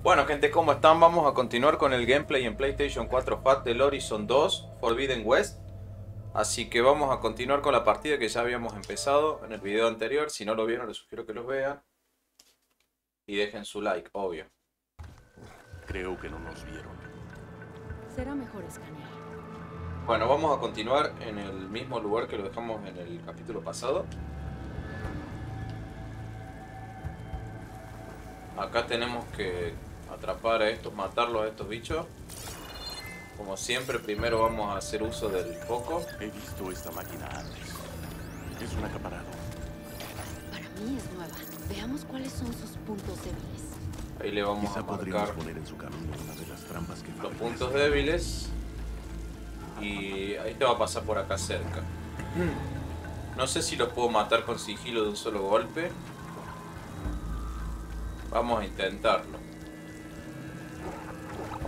Bueno gente, ¿cómo están? Vamos a continuar con el gameplay en PlayStation 4 Fat del Horizon 2 Forbidden West Así que vamos a continuar con la partida que ya habíamos empezado en el video anterior Si no lo vieron les sugiero que los vean Y dejen su like, obvio Creo que no nos vieron. Será mejor escanear. Bueno, vamos a continuar en el mismo lugar que lo dejamos en el capítulo pasado Acá tenemos que atrapar a estos, matarlos a estos bichos. Como siempre, primero vamos a hacer uso del foco. He visto esta máquina antes. Es un acaparado. Para mí es nueva. Veamos cuáles son sus puntos débiles. Ahí le vamos Quizá a marcar poner en su camino una de las trampas que los puntos débiles. Y ahí te va a pasar por acá cerca. No sé si los puedo matar con sigilo de un solo golpe. Vamos a intentarlo.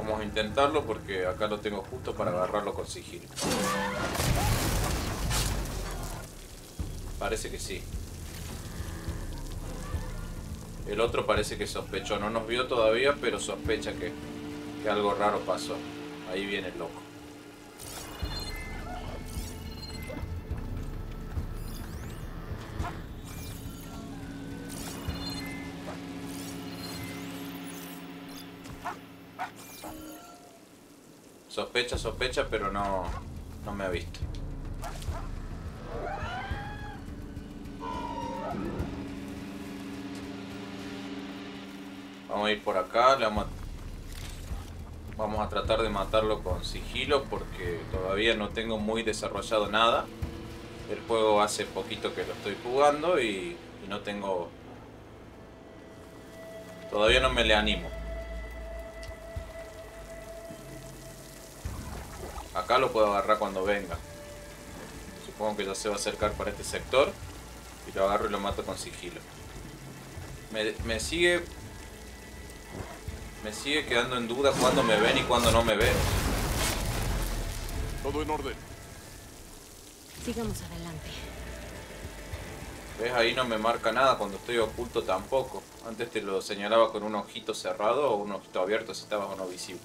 Vamos a intentarlo porque acá lo tengo justo para agarrarlo con sigilo. Parece que sí. El otro parece que sospechó. No nos vio todavía, pero sospecha que, que algo raro pasó. Ahí viene el loco. Sospecha, sospecha, pero no, no me ha visto. Vamos a ir por acá, le vamos a, vamos a tratar de matarlo con sigilo porque todavía no tengo muy desarrollado nada. El juego hace poquito que lo estoy jugando y, y no tengo... Todavía no me le animo. Lo puedo agarrar cuando venga. Supongo que ya se va a acercar para este sector. Y lo agarro y lo mato con sigilo. Me, me sigue... Me sigue quedando en duda cuándo me ven y cuándo no me ven. Todo en orden. Sigamos adelante. ¿Ves? Ahí no me marca nada cuando estoy oculto tampoco. Antes te lo señalaba con un ojito cerrado o un ojito abierto si estabas o no visible.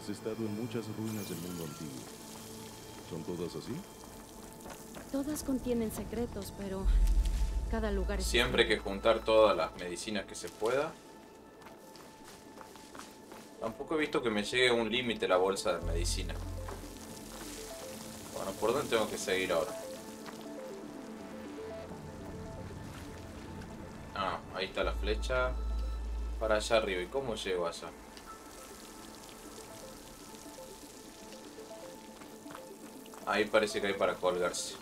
Has estado en muchas ruinas del mundo antiguo. ¿Son todas así? Todas contienen secretos, pero cada lugar es Siempre hay que juntar todas las medicinas que se pueda. Tampoco he visto que me llegue a un límite la bolsa de medicina. Bueno, ¿por dónde tengo que seguir ahora? Ah, ahí está la flecha. Para allá arriba. ¿Y cómo llego allá? Ahí parece que hay para colgarse.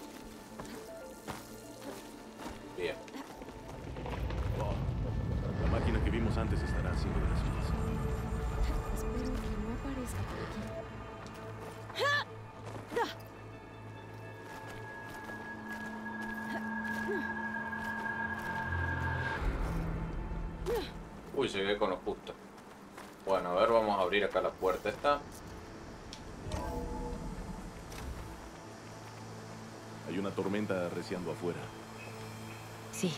Tormenta arreciando afuera. Sí.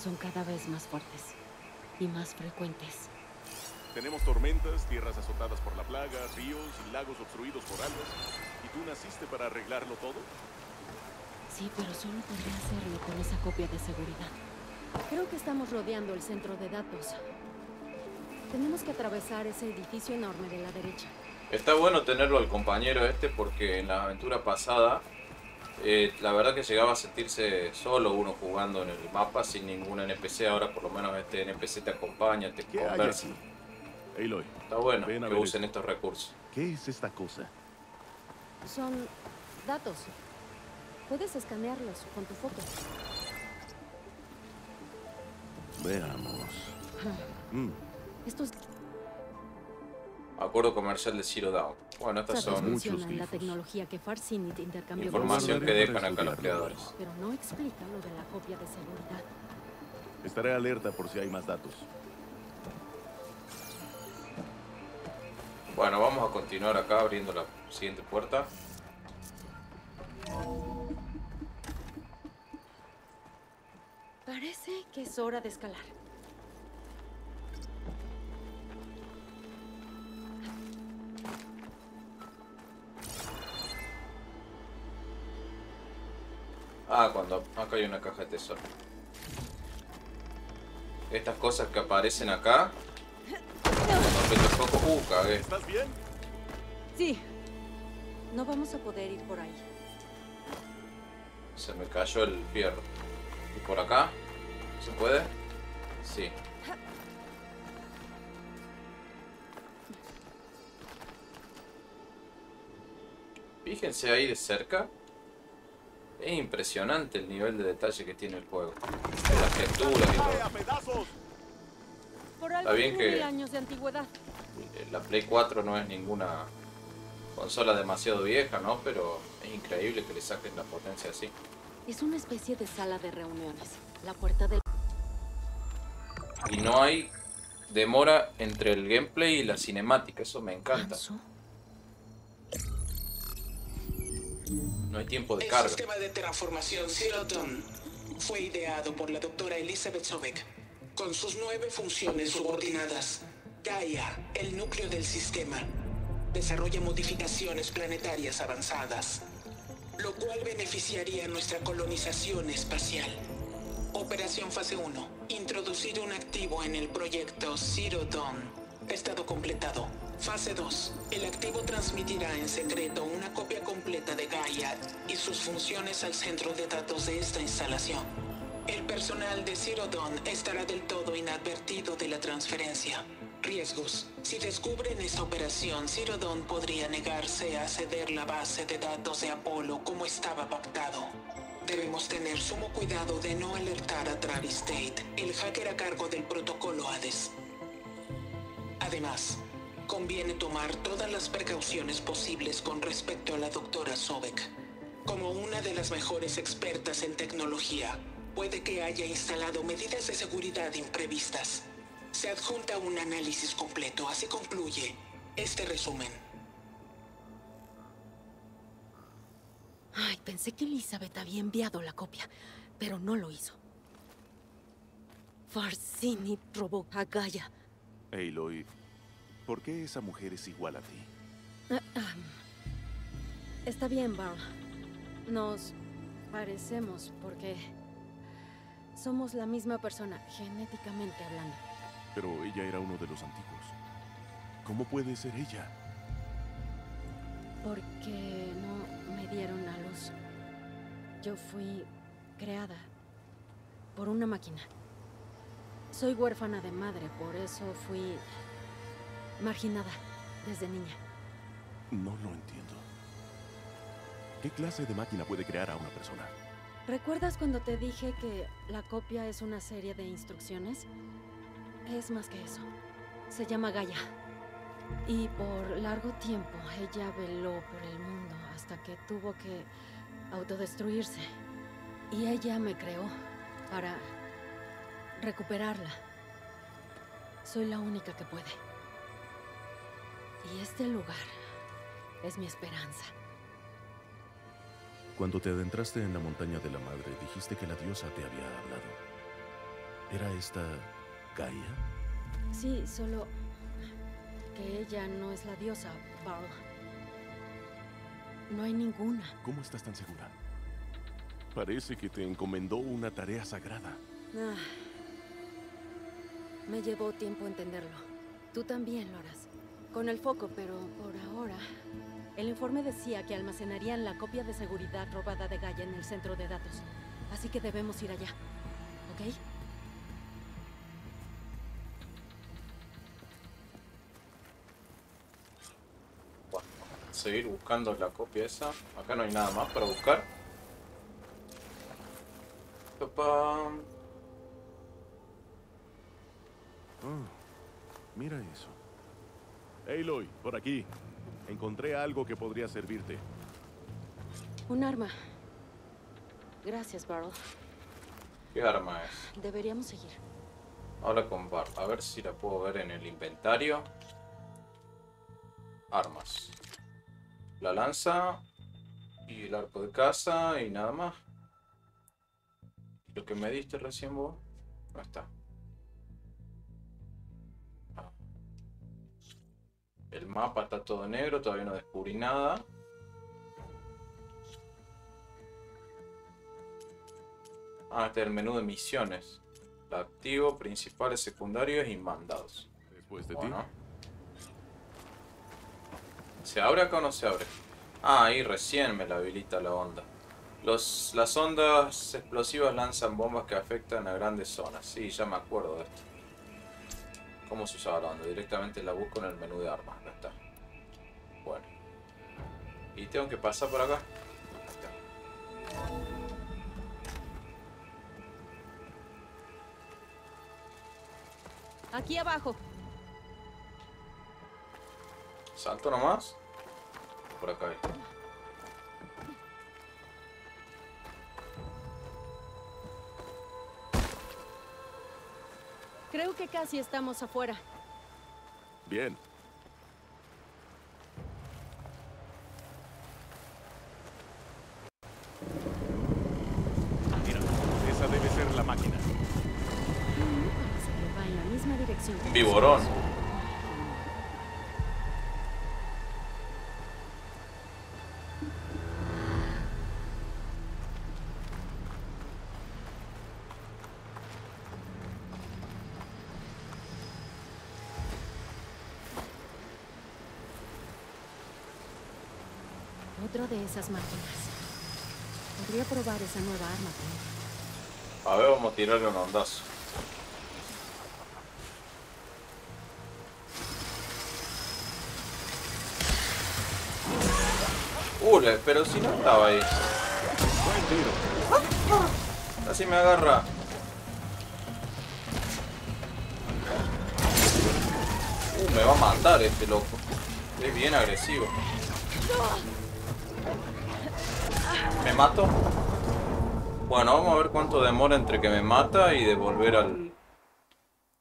Son cada vez más fuertes y más frecuentes. Tenemos tormentas, tierras azotadas por la plaga, ríos y lagos obstruidos por algas. ¿Y tú naciste para arreglarlo todo? Sí, pero solo podría hacerlo con esa copia de seguridad. Creo que estamos rodeando el centro de datos. Tenemos que atravesar ese edificio enorme de la derecha. Está bueno tenerlo al compañero este porque en la aventura pasada eh, la verdad que llegaba a sentirse solo uno jugando en el mapa sin ningún NPC. Ahora por lo menos este NPC te acompaña, te ¿Qué hay conversa. aquí? Aloy, Está bueno Ven a que ver usen esto. estos recursos. ¿qué es esta cosa? Son datos. Puedes escanearlos con tu foto. Veamos. Mm, Estos Acuerdo comercial de Zero Down. Bueno, estas son muchos la glifos. tecnología que Farsinit intercambió con información que dejan acá los creadores. pero no explica lo de la copia de seguridad. estaré alerta por si hay más datos. Bueno, vamos a continuar acá abriendo la siguiente puerta. Parece que es hora de escalar. Ah, cuando acá hay una caja de tesoro. Estas cosas que aparecen acá. Cuando. Uh, cagué. ¿Estás bien? Sí. No vamos a poder ir por ahí. Se me cayó el fierro. ¿Y por acá? ¿Se puede? Sí. Fíjense ahí de cerca. Es impresionante el nivel de detalle que tiene el juego. Las texturas y ¡Cae todo. algo bien que- antigüedad. La Play 4 no es ninguna consola demasiado vieja, ¿no? Pero es increíble que le saquen la potencia así. Es una especie de sala de reuniones. La puerta del... Y no hay demora entre el gameplay y la cinemática, eso me encanta. No hay tiempo de El carga. sistema de terraformación Zero Dawn fue ideado por la doctora Elizabeth Sobek con sus nueve funciones subordinadas. Gaia, el núcleo del sistema, desarrolla modificaciones planetarias avanzadas, lo cual beneficiaría nuestra colonización espacial. Operación Fase 1. Introducir un activo en el proyecto Zero Dawn. Estado completado. Fase 2. El activo transmitirá en secreto una copia completa de Gaia y sus funciones al centro de datos de esta instalación. El personal de Zero estará del todo inadvertido de la transferencia. Riesgos. Si descubren esta operación, Zero podría negarse a ceder la base de datos de Apolo como estaba pactado. Debemos tener sumo cuidado de no alertar a Travis Tate, el hacker a cargo del protocolo Hades. Además, conviene tomar todas las precauciones posibles con respecto a la doctora Sobek. Como una de las mejores expertas en tecnología, puede que haya instalado medidas de seguridad imprevistas. Se adjunta un análisis completo, así concluye este resumen. Ay, pensé que Elizabeth había enviado la copia, pero no lo hizo. Farsini robó a Gaia. Aloy, ¿por qué esa mujer es igual a ti? Ah, ah. Está bien, Barl. Nos parecemos porque somos la misma persona, genéticamente hablando. Pero ella era uno de los antiguos. ¿Cómo puede ser ella? Porque no me dieron a luz. Yo fui creada por una máquina. Soy huérfana de madre, por eso fui marginada desde niña. No lo entiendo. ¿Qué clase de máquina puede crear a una persona? ¿Recuerdas cuando te dije que la copia es una serie de instrucciones? Es más que eso. Se llama Gaia. Y por largo tiempo ella veló por el mundo hasta que tuvo que autodestruirse. Y ella me creó para recuperarla. Soy la única que puede. Y este lugar es mi esperanza. Cuando te adentraste en la montaña de la madre, dijiste que la diosa te había hablado. ¿Era esta Gaia? Sí, solo que ella no es la diosa, Barl. No hay ninguna. ¿Cómo estás tan segura? Parece que te encomendó una tarea sagrada. Ah, me llevó tiempo entenderlo. Tú también lo harás. Con el foco, pero por ahora... El informe decía que almacenarían la copia de seguridad robada de Gaia en el centro de datos. Así que debemos ir allá. ¿Ok? Bueno, seguir buscando la copia esa. Acá no hay nada más para buscar. Papá. Ah, mira eso. Aloy, por aquí. Encontré algo que podría servirte. Un arma. Gracias, Barl. ¿Qué arma es? Deberíamos seguir. Ahora con Bar. A ver si la puedo ver en el inventario. Armas. La lanza. Y el arco de caza. Y nada más. Lo que me diste recién vos. No está. El mapa está todo negro. Todavía no descubrí nada. Ah, este es el menú de misiones. La activo, principales, secundarios y mandados. Después de ti. Bueno. ¿Se abre acá o no se abre? Ah, ahí recién me la habilita la onda. Los, las ondas explosivas lanzan bombas que afectan a grandes zonas. Sí, ya me acuerdo de esto. ¿Cómo se usaba la? Directamente la busco en el menú de armas. Ya está. Bueno. ¿Y tengo que pasar por acá? Está. Aquí abajo. ¿Salto nomás? Por acá. hay. Creo que casi estamos afuera. Bien. Mira, esa debe ser la máquina. Mm, Parece que va en la misma dirección. que Viborón. nosotros. De esas máquinas. Podría probar esa nueva arma primero. A ver, vamos a tirarle un ondazo. Uh, pero si no estaba ahí. Casi me agarra. Uh, me va a matar este loco. Es bien agresivo. ¿Me mato? Bueno, vamos a ver cuánto demora entre que me mata y de volver al,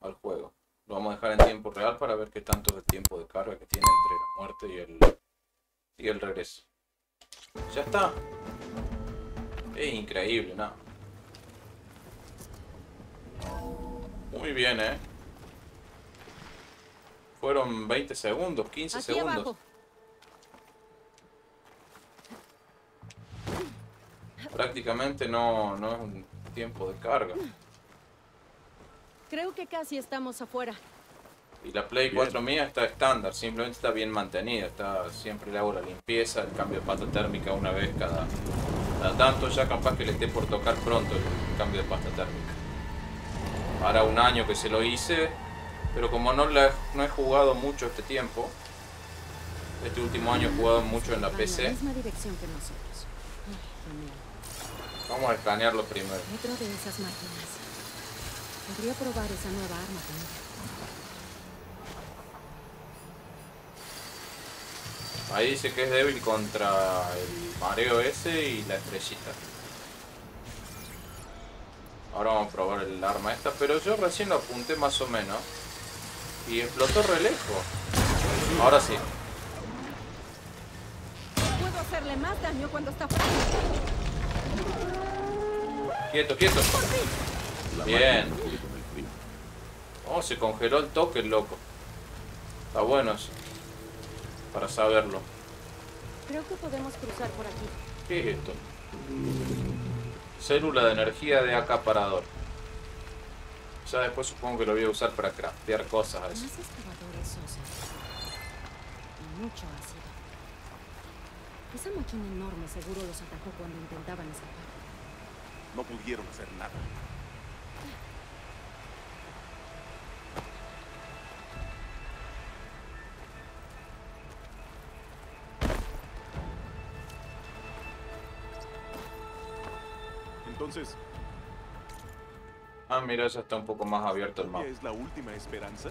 al juego. Lo vamos a dejar en tiempo real para ver qué tanto es el tiempo de carga que tiene entre la muerte y el, y el regreso. Ya está. Es increíble, ¿no? Muy bien, ¿eh? Fueron 20 segundos, 15 Aquí segundos. abajo. Prácticamente no, no es un tiempo de carga. Creo que casi estamos afuera. Y la Play Bien. 4 mía está estándar, simplemente está bien mantenida. Está, siempre le hago la limpieza, el cambio de pasta térmica una vez cada, cada tanto. Ya capaz que le esté por tocar pronto el cambio de pasta térmica. Para un año que se lo hice, pero como no, la, no he jugado mucho este tiempo, este último año he jugado mucho en la PC, En la misma dirección que nosotros. Ay, genial. Vamos a escanearlo primero. Otro de esas máquinas. Podría probar esa nueva arma primero. Ahí dice que es débil contra el mareo ese y la estrellita. Ahora vamos a probar el arma esta, pero yo recién lo apunté más o menos. Y explotó re lejos. Ahora sí. Puedo hacerle más daño cuando está fuera. Quieto, quieto. Bien. Oh, se congeló el toque el loco. Está bueno eso. Para saberlo. Creo que podemos cruzar por aquí. ¿Qué es esto? Célula de energía de acaparador. Ya después supongo que lo voy a usar para craftear cosas a Más eso. excavadores óseos. Y mucho ácido. Esa máquina enorme seguro los atacó cuando intentaban escapar. No pudieron hacer nada. Entonces, Ah, mira, ya está un poco más abierto el ¿ya mapa. es la última esperanza?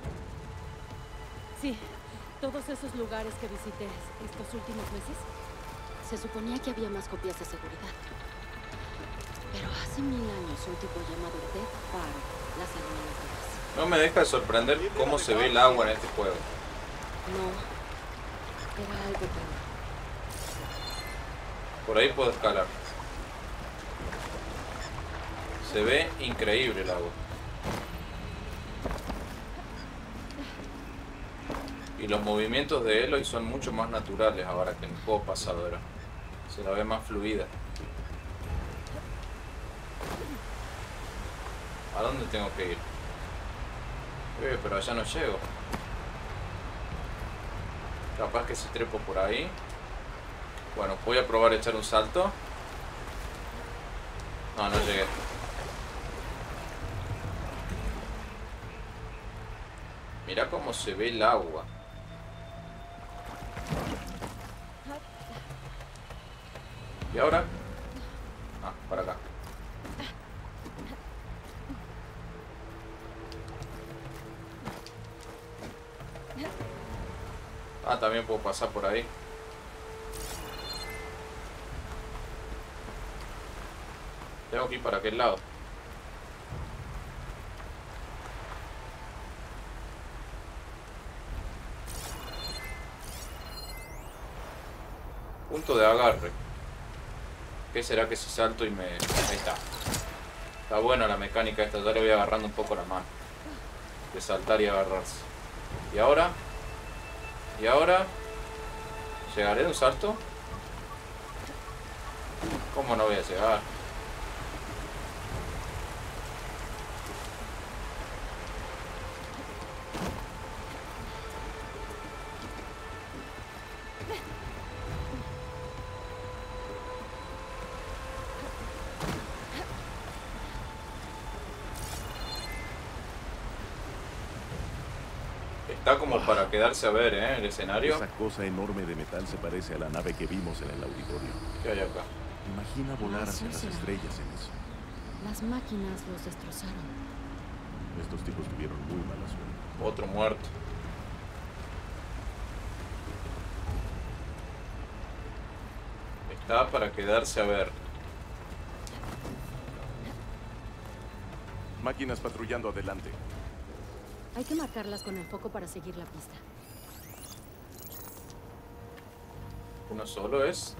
Sí, todos esos lugares que visité estos últimos meses, se suponía que había más copias de seguridad. Pero hace mil años un tipo llamado paró las alineaciones. No me deja de sorprender cómo se ve el agua en este juego. No, era algo peor. Por ahí puedo escalar. Se ve increíble el agua. Y los movimientos de Eloy son mucho más naturales ahora que en el juego pasado era. Se la ve más fluida. ¿A dónde tengo que ir? Eh, pero allá no llego. Capaz que si trepo por ahí. Bueno, voy a probar a echar un salto. No, no llegué. Mira cómo se ve el agua. ¿Y ahora? Ah, para acá. Ah, también puedo pasar por ahí. Tengo que ir para aquel lado. Punto de agarre. ¿Qué será que si salto y me... Ahí está. Está buena la mecánica esta, ya le voy agarrando un poco la mano. De saltar y agarrarse. ¿Y ahora? ¿Y ahora? ¿Llegaré de un salto? ¿Cómo no voy a llegar? Para quedarse a ver, ¿eh? El escenario. Esa cosa enorme de metal se parece a la nave que vimos en el auditorio. ¿Qué hay acá? Imagina volar hacia las estrellas en eso. Las máquinas los destrozaron. Estos tipos tuvieron muy mala suerte. Otro muerto. Está para quedarse a ver. Máquinas patrullando adelante. Hay que marcarlas con el foco para seguir la pista. ¿Uno solo es?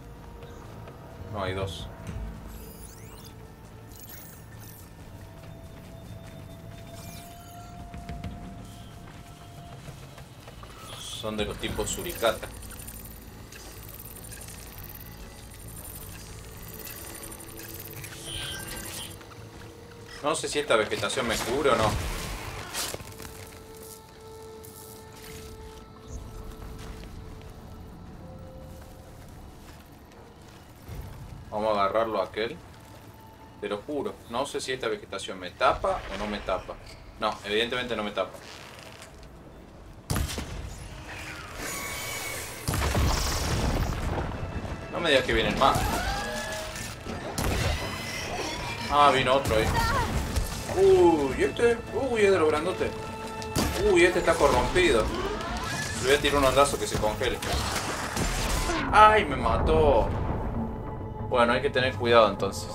No, hay dos. Son de los tipos suricata. No sé si esta vegetación me cubre o no. Lo juro. No sé si esta vegetación me tapa o no me tapa. No, evidentemente no me tapa. No me digas que vienen más. Ah, vino otro ahí. Uy, este. Uy, es de los grandotes. Uy, este está corrompido. Le voy a tirar un ondazo que se congele. ¡Ay, me mató! Bueno, hay que tener cuidado entonces.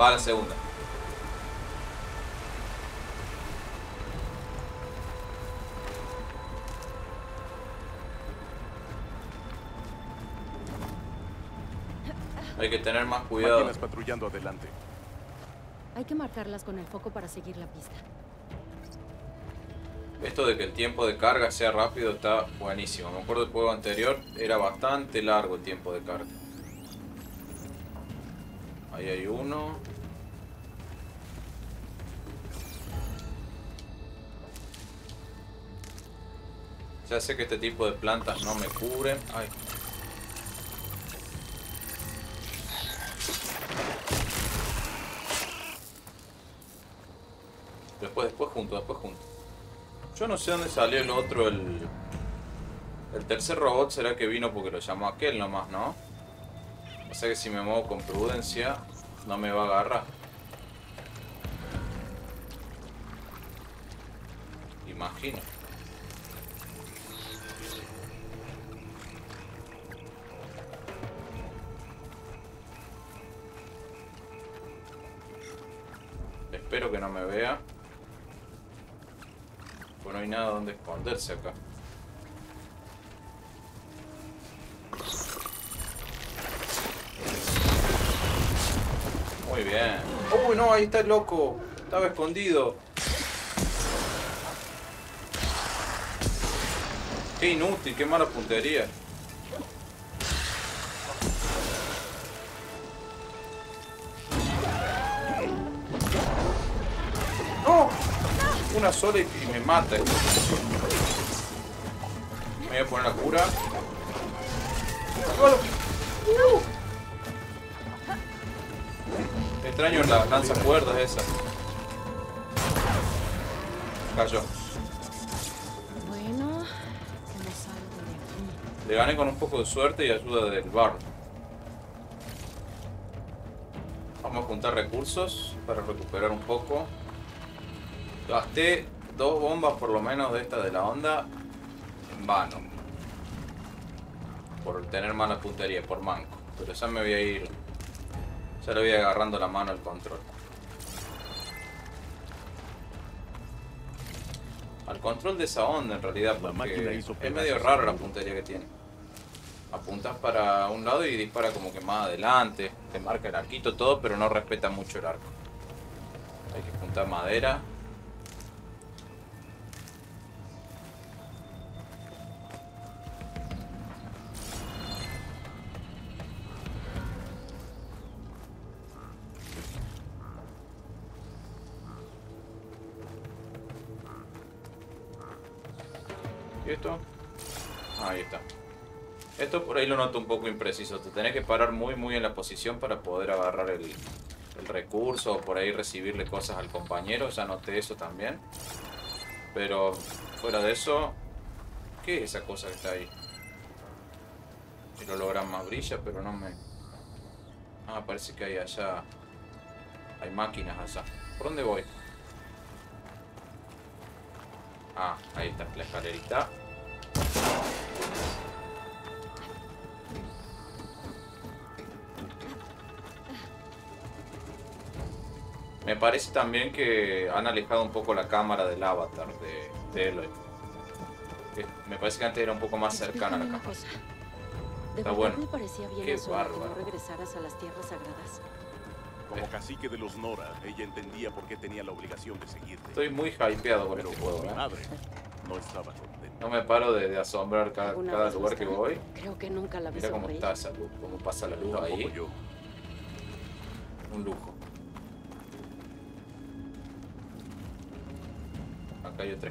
Va a la segunda. Hay que tener más cuidado. Máquinas patrullando adelante. Hay que marcarlas con el foco para seguir la pista. Esto de que el tiempo de carga sea rápido está buenísimo. Me acuerdo del juego anterior, era bastante largo el tiempo de carga. Ahí hay uno. Ya sé que este tipo de plantas no me cubren. Después, después junto, después junto. Yo no sé dónde salió el otro, el... El tercer robot será que vino porque lo llamó aquel nomás, ¿no? O sea que si me muevo con prudencia, no me va a agarrar. Imagino. esconderse acá. Muy bien. ¡Uy, oh, no! Ahí está el loco. Estaba escondido. Qué inútil, qué mala puntería. ¡No! Una sola y, y me mata. Me voy a poner la cura. ¡Gol! Extraño la lanza cuerdas esa. Cayó. Bueno, ¿cómo salgo de aquí? Le gané con un poco de suerte y ayuda del bar. Vamos a juntar recursos para recuperar un poco. Gasté dos bombas por lo menos de esta de la onda en vano. Por tener mala puntería, por manco. Pero ya me voy a ir... Ya le voy agarrando la mano al control. Al control de esa onda en realidad, porque es medio raro la puntería que tiene. Apuntas para un lado y dispara como que más adelante. Te marca el arquito todo, pero no respeta mucho el arco. Hay que juntar madera. Ahí lo noto un poco impreciso. Te tenés que parar muy muy en la posición para poder agarrar el, recurso o por ahí recibirle cosas al compañero. Ya noté eso también. Pero fuera de eso... ¿Qué es esa cosa que está ahí? El holograma brilla, pero no me... Ah, parece que hay allá... Hay máquinas allá. ¿Por dónde voy? Ah, ahí está la escalerita. Me parece también que han alejado un poco la cámara del avatar de, de Eloy. Me parece que antes era un poco más cercana a la cámara. cosa. ¿De Está bueno. me parecía bien Qué Sora que no bárbaro. regresaras a las tierras sagradas? Como cacique de los Nora, ella entendía por qué tenía la obligación de seguirte. Estoy muy hypeado por Pero este juego, ¿eh? madre no estaba contenta. No me paro de, de asombrar cada, ¿Alguna cada lugar que voy. Creo que nunca la vi Mira cómo está esa luz, cómo pasa la luz ahí. yo. Un lujo. Acá hay otra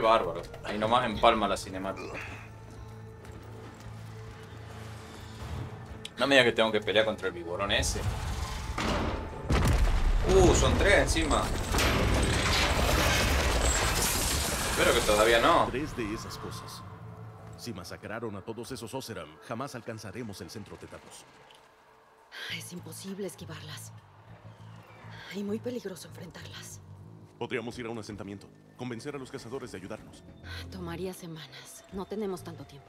bárbaro. Ahí nomás empalma la cinemática. No me digas que tengo que pelear contra el viborón ese. Uh, son tres encima. Espero que todavía no. Tres de esas cosas. Si masacraron a todos esos Oseram, jamás alcanzaremos el centro de datos. Es imposible esquivarlas. Y muy peligroso enfrentarlas. Podríamos ir a un asentamiento, convencer a los cazadores de ayudarnos. Tomaría semanas. No tenemos tanto tiempo.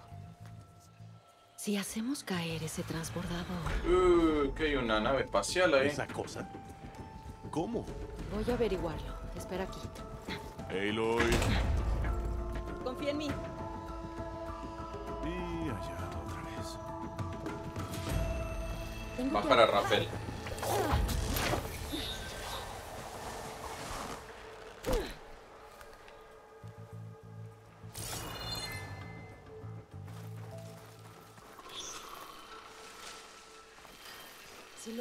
Si hacemos caer ese transbordador, Uh, que hay una nave espacial ahí. ¿Esa cosa? ¿Cómo? voy a averiguarlo. Espera aquí. Aloy. Confía en mí. Y allá otra vez. Tengo Bajar a Rafael.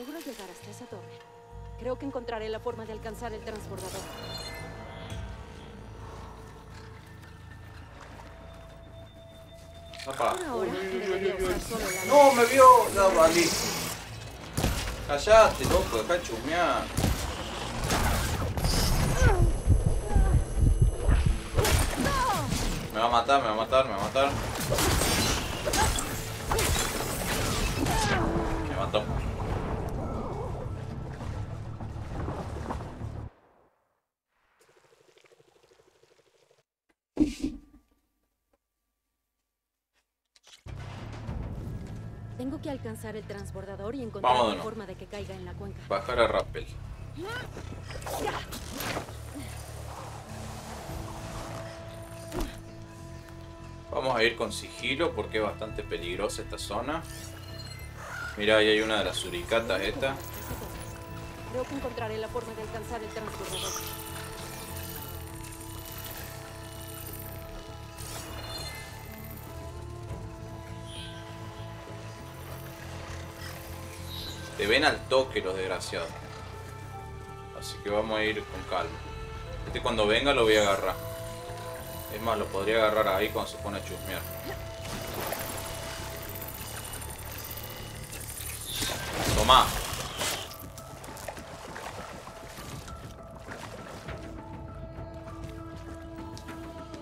Logro llegar hasta esa torre, creo que encontraré la forma de alcanzar el transbordador. Ahora, la No, me vio. La valí. Callate, loco, deja de chusmear. Me va a matar, me va a matar, me va a matar. Que alcanzar el transbordador y encontrar una nuevo. forma de que caiga en la cuenca. Bajar a rappel. Vamos a ir con sigilo porque es bastante peligrosa esta zona. Mira, ahí hay una de las suricatas esta. Creo que encontraré la forma de alcanzar el transbordador. Te ven al toque los desgraciados. Así que vamos a ir con calma. Este cuando venga lo voy a agarrar. Es más, lo podría agarrar ahí cuando se pone a chusmear. Toma.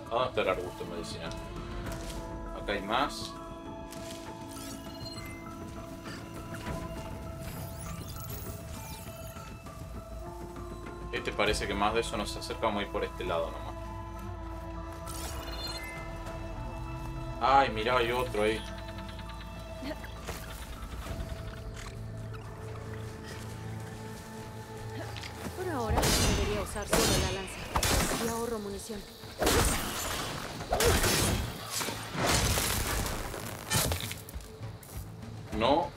¿A dónde está el arbusto medicinal? Acá hay más. Este parece que más de eso nos acercamos a ir por este lado nomás. Ay, mirá, hay otro ahí. Por ahora debería usar solo la lanza. Y ahorro munición. No.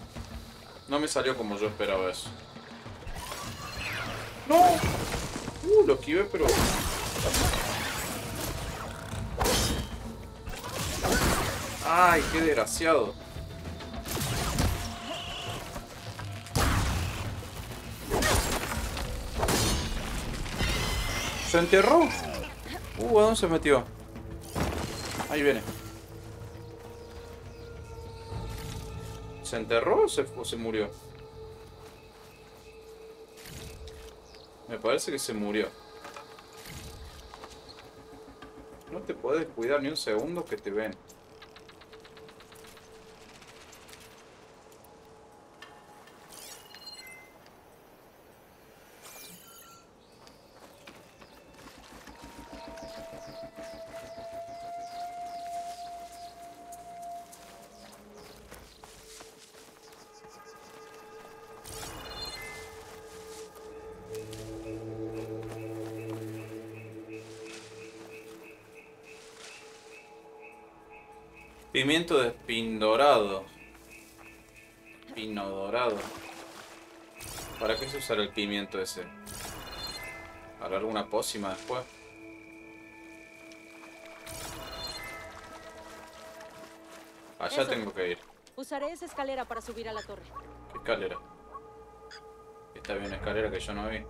No me salió como yo esperaba eso. ¡No! Uh, lo esquivé, pero... ¡Ay, qué desgraciado! ¿Se enterró? Uh, ¿a dónde se metió? Ahí viene. ¿Se enterró o se, o se murió? Parece que se murió. No te puedes cuidar ni un segundo que te ven. Pimiento de espín dorado. Pino dorado. ¿Para qué se usará el pimiento ese? ¿Habrá alguna pócima después? Allá Eso. tengo que ir. Usaré esa escalera para subir a la torre. ¿Qué escalera? Esta bien escalera que yo no vi.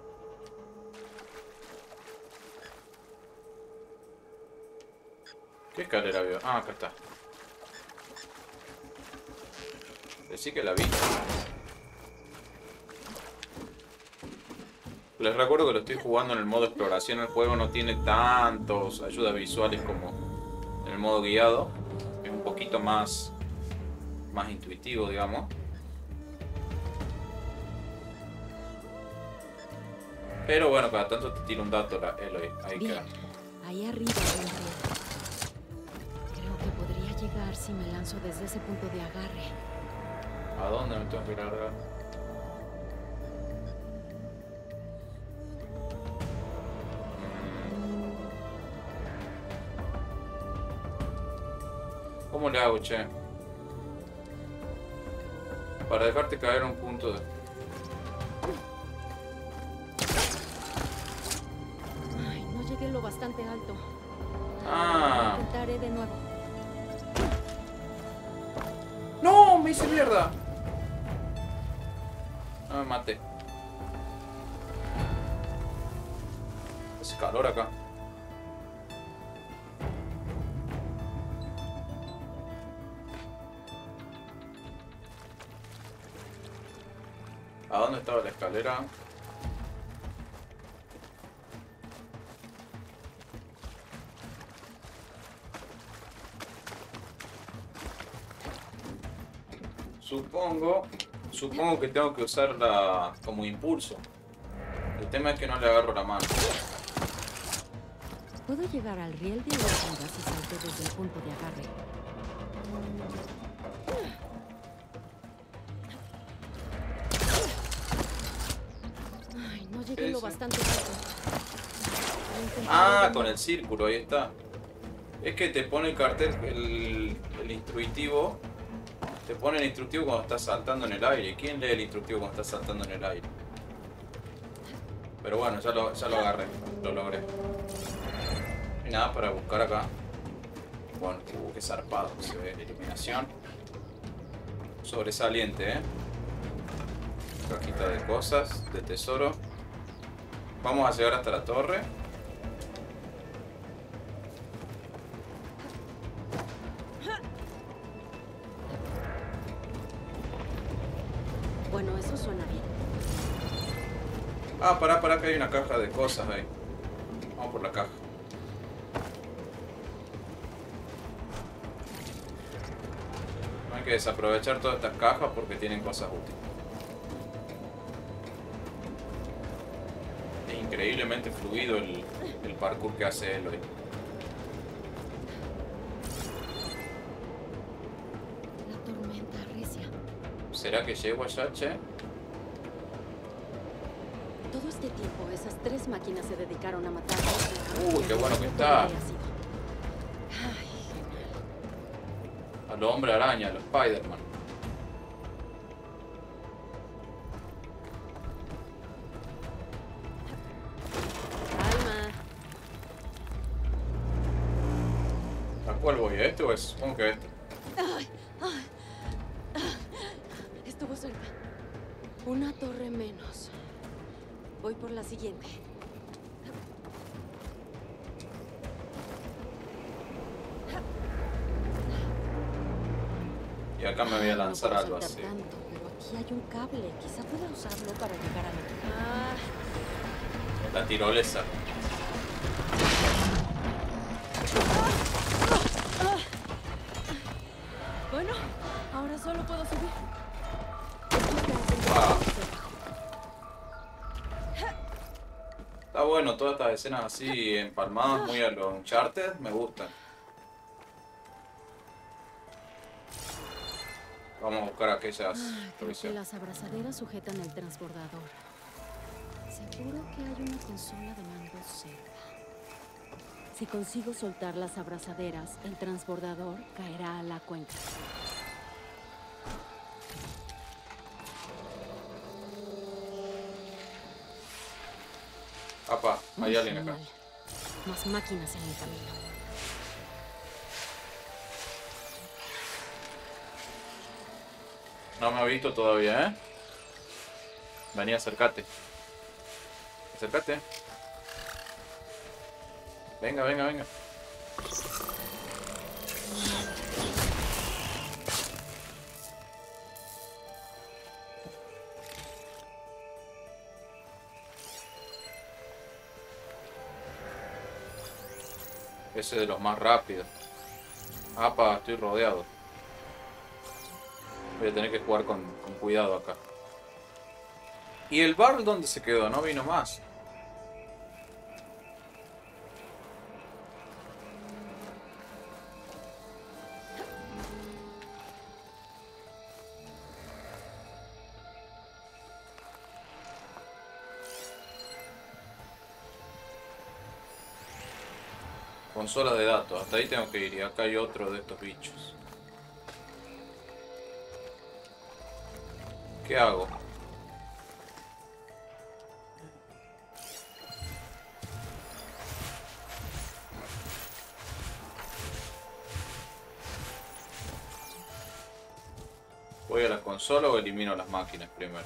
¿Qué escalera vio? Ah, acá está. Decí que la vi. Les recuerdo que lo estoy jugando en el modo exploración. El juego no tiene tantos ayudas visuales como en el modo guiado. Es un poquito más, más intuitivo, digamos. Pero bueno, cada tanto te tira un dato la Eloy. Ahí Bien. queda. Ahí arriba. Creo que podría llegar si me lanzo desde ese punto de agarre. ¿A dónde me tengo que ir a agarrar? Mm. ¿Cómo le hago, che? Para dejarte caer a un punto de... Ay, no llegué lo bastante alto. Ah. Intentaré de nuevo. ¡No! ¡Me hice mierda! No me maté. Hace calor acá. ¿A dónde estaba la escalera? Supongo, Supongo que tengo que usarla como impulso. El tema es que no le agarro la mano. Puedo llegar al riel de Oaxaca si salto desde el punto de agarre. Ay, no llegué lo bastante alto. Ah, con el círculo, ahí está. Es que te pone el cartel, el, el instruitivo te pone el instructivo cuando estás saltando en el aire. ¿Quién lee el instructivo cuando estás saltando en el aire? Pero bueno, ya lo, ya lo agarré, lo logré. Y nada para buscar acá. Bueno, uh, qué zarpado se ve. Iluminación. Sobresaliente, eh. Cajita de cosas, de tesoro. Vamos a llegar hasta la torre. Bueno, eso suena bien. Ah, pará, pará, que hay una caja de cosas ahí. Vamos por la caja. No hay que desaprovechar todas estas cajas porque tienen cosas útiles. Es increíblemente fluido el, el parkour que hace Eloy. La ¿Será que llego allá, che? Todo este tiempo, esas tres máquinas se dedicaron a matar. Uy, qué bueno que está. Ay. A los hombre araña, a los Spider-Man. Acá me voy a lanzar algo así. tanto, pero aquí hay un cable. Quizá pueda usarlo para llegar a la... Ah, La tirolesa. bueno, ahora solo puedo subir. Ah. Está bueno, todas estas escenas así empalmadas, muy a los Uncharted, me gustan. Vamos a buscar aquellas Ah, creo que provisiones. las abrazaderas sujetan el transbordador. Seguro que hay una consola de mando cerca. Si consigo soltar las abrazaderas, el transbordador caerá a la cuenca. Apa, hay alguien acá. Más máquinas en el camino. No me ha visto todavía, ¿eh? Vení, acércate. Acércate. Venga, venga, venga. Ese de los más rápidos. Apa, estoy rodeado. Voy a tener que jugar con, con cuidado acá. ¿Y el bar dónde se quedó? No vino más. Consola de datos, hasta ahí tengo que ir y acá hay otro de estos bichos. ¿Qué hago? ¿Voy a la consola o elimino las máquinas primero?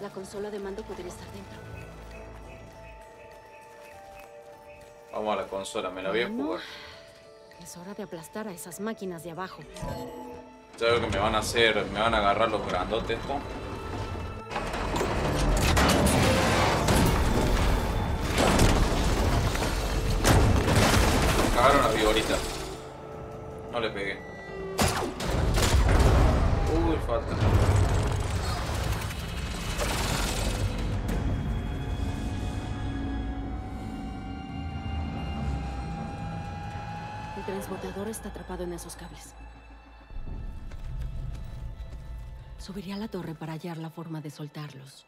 La consola de mando podría estar dentro. Vamos a la consola, me la voy a jugar. Es hora de aplastar a esas máquinas de abajo. Ya veo que me van a hacer, me van a agarrar los grandotes estos. Cagaron las vigoritas. No le pegué. Uy, falta. El transbordador está atrapado en esos cables. Subiré a la torre para hallar la forma de soltarlos.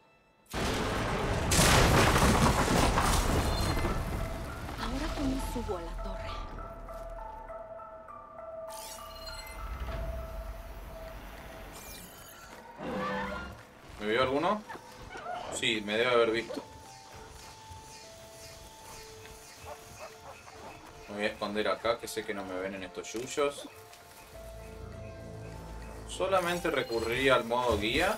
Ahora subo a la torre. ¿Me veo alguno? Sí, me debe haber visto. Me voy a esconder acá, que sé que no me ven en estos yuyos. Solamente recurriría al modo guía.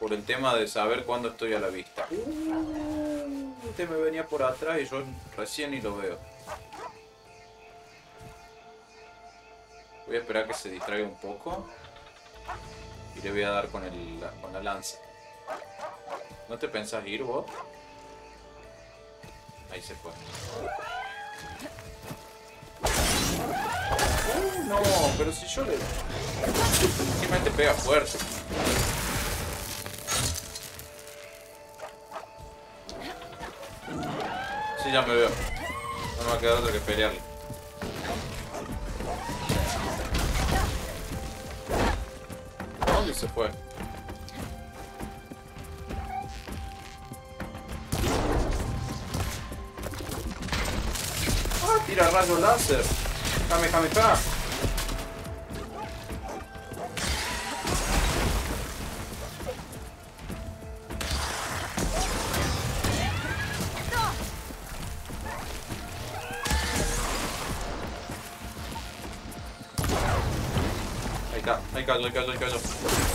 Por el tema de saber cuándo estoy a la vista. Uh, este me venía por atrás y yo recién ni lo veo. Voy a esperar que se distraiga un poco. Y le voy a dar con, el, con la lanza. ¿No te pensás ir vos? Ahí se fue. No, pero si yo le... Encima te pega fuerte. Sí, ya me veo. No me va a quedar otra que pelearle. ¿Dónde se fue? ¡Ah! Tira rayo láser. Jame, jame, jame. Ahí está, ahí cayó, ahí cayó, ahí cayó.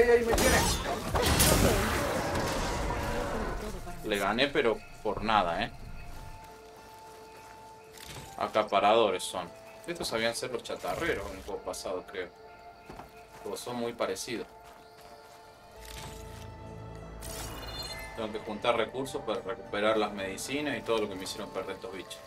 ¡Ay, ay! ¡Me tiene! Le gané, pero por nada, ¿eh? Acaparadores son. Estos sabían ser los chatarreros en el juego pasado, creo. Pero son muy parecidos. Tengo que juntar recursos para recuperar las medicinas y todo lo que me hicieron perder estos bichos.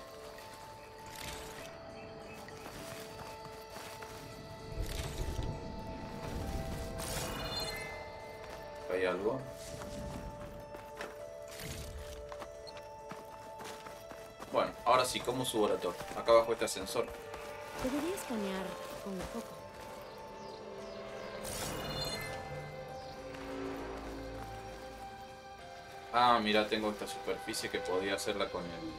¿Hay algo? Bueno, ahora sí, ¿cómo subo la torre? Acá abajo este ascensor. Debería escanear con. Ah, mira, tengo esta superficie que podía hacerla con el...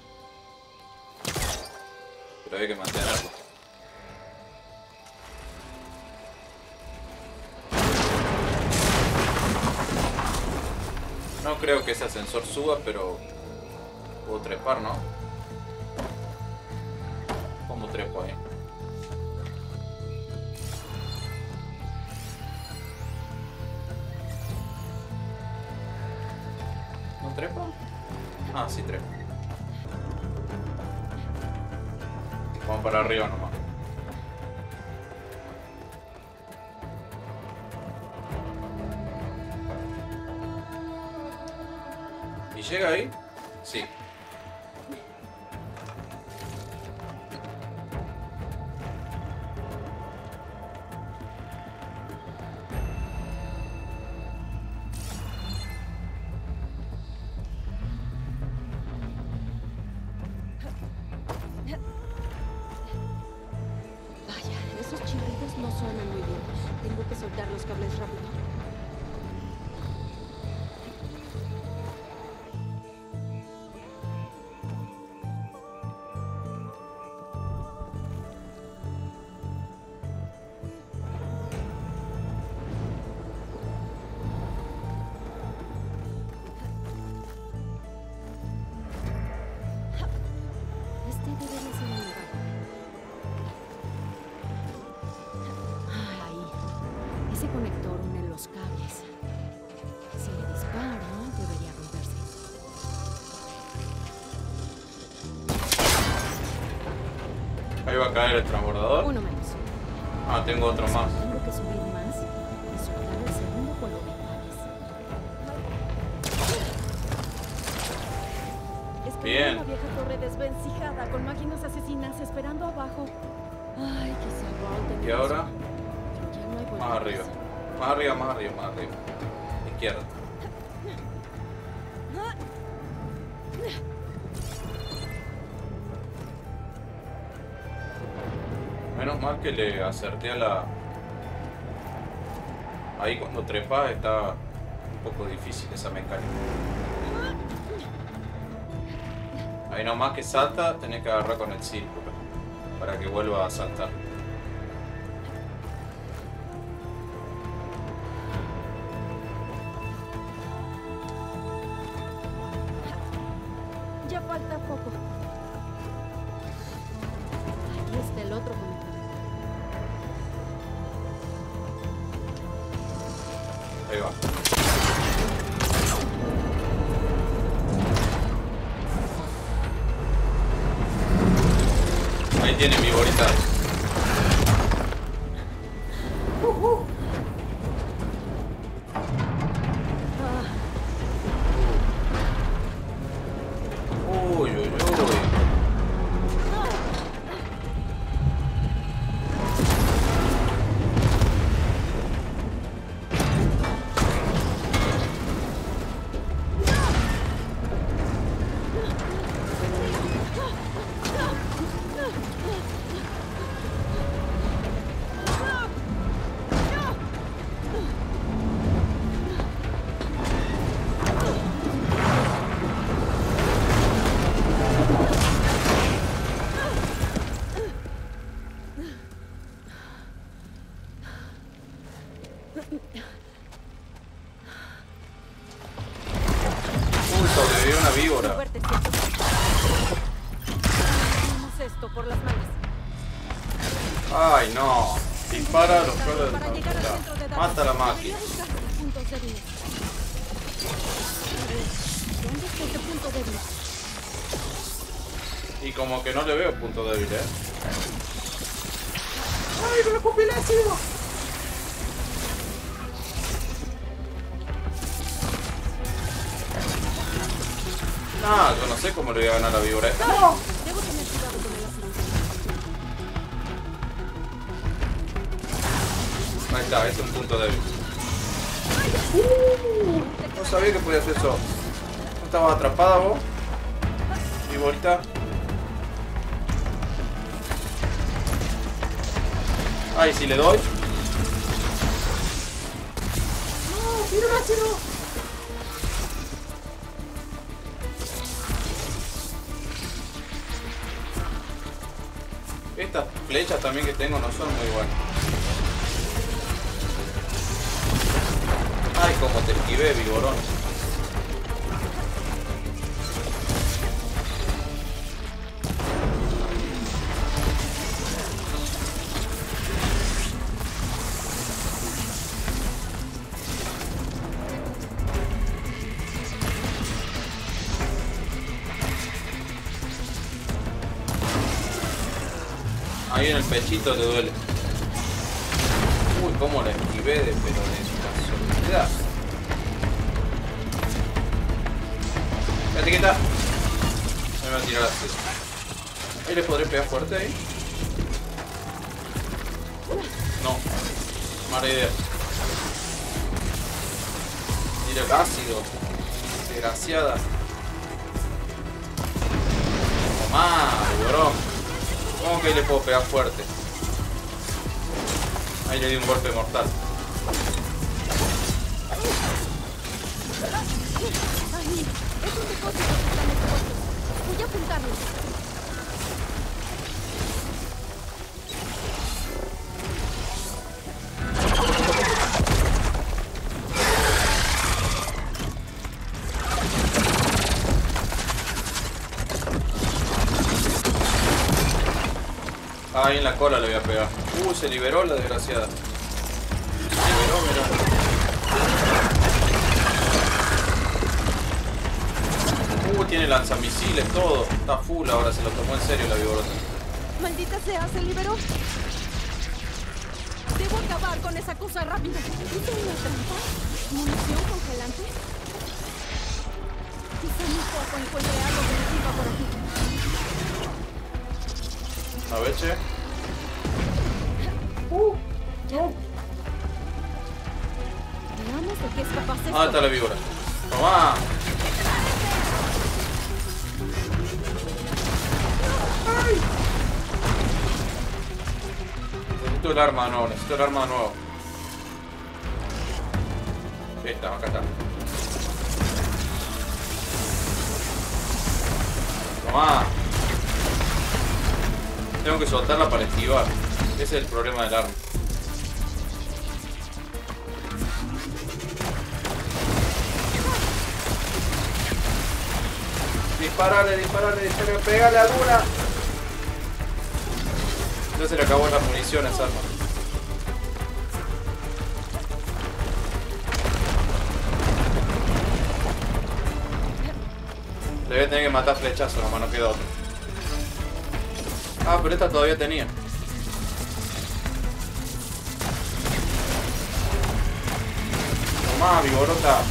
Pero hay que mantenerlo. No creo que ese ascensor suba, pero... Puedo trepar, ¿no? ¿Cómo trepo ahí? ¿No trepo? Ah, sí trepo. Vamos para arriba nomás. Llega ahí? Sí. Ahí va a caer el transbordador. Uno menos. Ah, tengo otro más. Que que Bien. una vieja torre desvencijada con máquinas asesinas esperando abajo. Ay, sabor ¿Y ahora? Más arriba. Más arriba, más arriba, más arriba. Izquierda. Menos mal que le acerté a la... Ahí cuando trepas está un poco difícil esa mecánica. Ahí nomás que salta, tenés que agarrar con el círculo para que vuelva a saltar. Uy, sobrevivió una víbora. Ay, no. Dispara a los cuerdos de datos. Mata a la máquina. Y como que no le veo punto débil, eh. ¡Ay, me ocupé el No, yo no sé cómo le voy a ganar a la víbora. esta. Debo tener cuidado con el ácido. Ahí está, es un punto débil. No sabía que podía hacer eso. ¿No estabas atrapada vos? Víborita. Ay, si le doy. ¡No, tiro el ácido! También que tengo no son muy buenas. Ay, como te esquivé, vigorón. Ahí en el pechito te duele. Uy, cómo la esquivé de pero de casualidad. Quédate quieta. Me va a tirar así. Ahí le podré pegar fuerte ahí. No. Mala idea. Mira el ácido. Desgraciada. Tomá, bro. ¿Cómo que ahí le puedo pegar fuerte? Ahí le di un golpe mortal. Ahí, es un depósito que están expuestos. Voy a apuntarlo. La cola le voy a pegar. Uh, se liberó la desgraciada. Se liberó, mira. Uh, tiene lanzamisiles, todo. Está full ahora, se lo tomó en serio la víbora. Maldita sea, se liberó. Debo acabar con esa cosa rápido. ¿Hice una trampa? ¿Munición congelante? Quizá mi poco encuentre algo que me sirva por aquí. A ver, che. De qué es capaz. Ah, está la víbora. Tomá. necesito el arma nuevo, necesito el arma nuevo. Esta, acá está. Tomá. Tengo que soltarla para esquivar. Ese es el problema del arma. Disparale, disparale, disparale, pegale a Luna. Ya se le acabó la munición a esa arma. Le voy a tener que matar flechazo, nomás no queda otro. Ah, pero esta todavía tenía. Tomá, vigorota.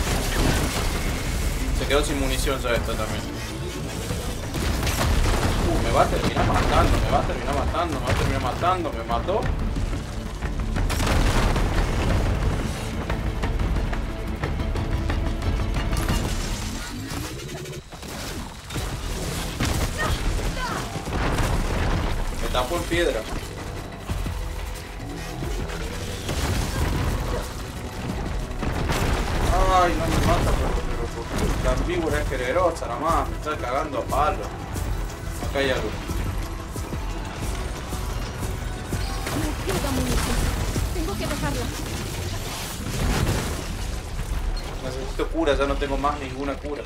Se quedó sin munición ya esta también. Uh, me va a terminar matando, me va a terminar matando, me va a terminar matando, me mató. Me tapó en piedra. Ay, no me mata, pero, la víbora es generosa nomás, me está cagando a palo. Acá hay algo. Necesito cura, ya no tengo más ninguna cura.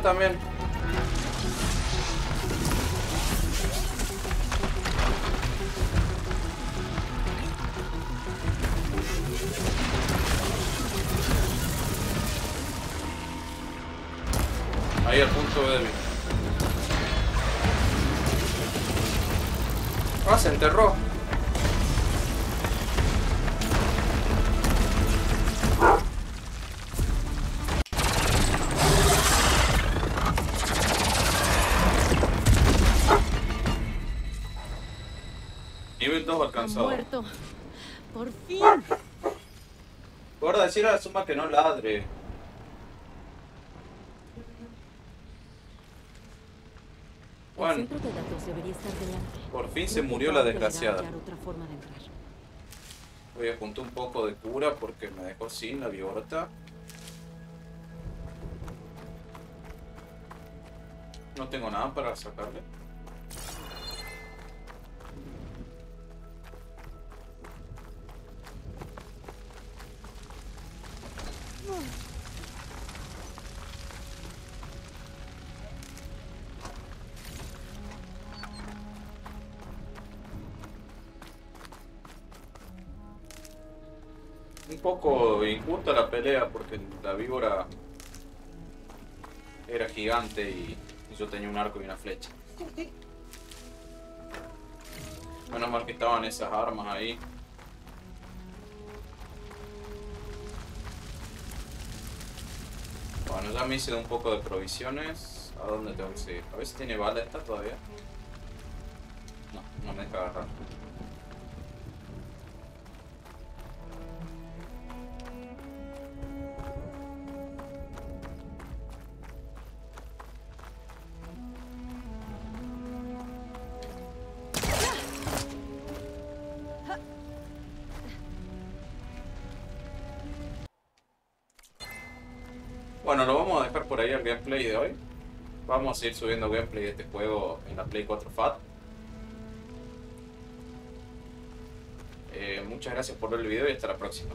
También. Muerto. Por fin. Gorda, decir a la suma que no ladre. Bueno. Por fin se murió la desgraciada. hallar otra forma de entrar. Voy a juntar un poco de cura porque me dejó sin la vigorota. No tengo nada para sacarle. La víbora era gigante y yo tenía un arco y una flecha. Menos mal que estaban esas armas ahí. Bueno, ya me hice un poco de provisiones. ¿A dónde tengo que seguir? A ver si tiene bala esta todavía. No, no me deja agarrar. Gameplay de hoy. Vamos a ir subiendo gameplay de este juego en la Play 4 FAT. Eh, muchas gracias por ver el video y hasta la próxima.